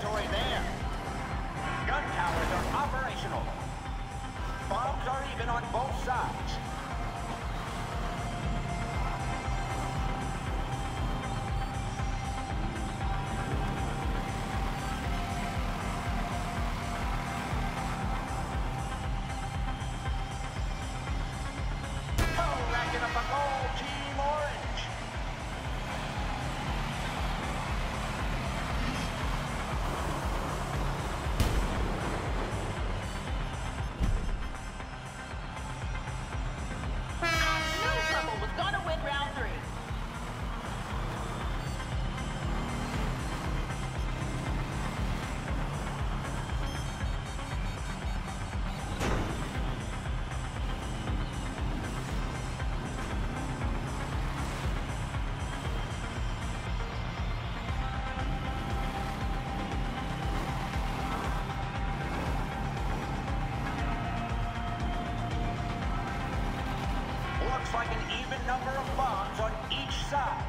territory there. Gun towers are operational. Bombs are even on both sides. even number of bombs on each side.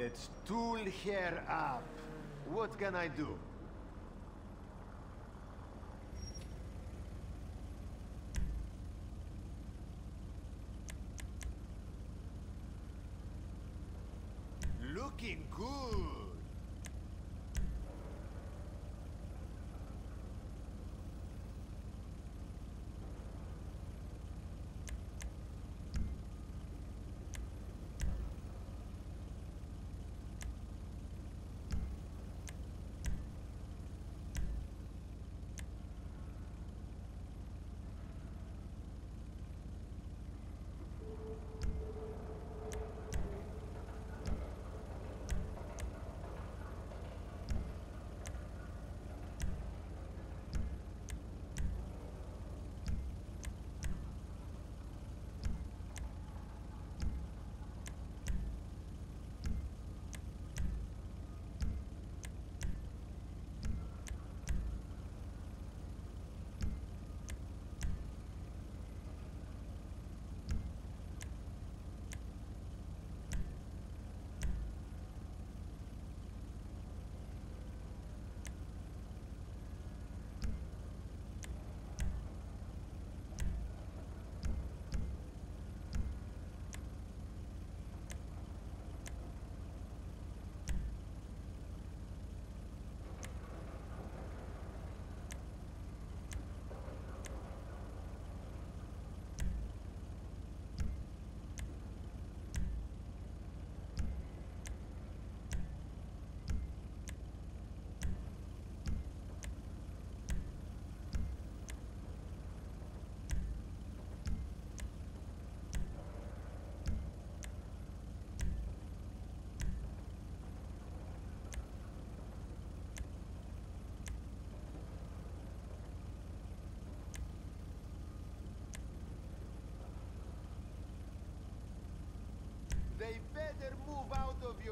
Let's tool her up. What can I do? Looking good.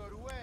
Better move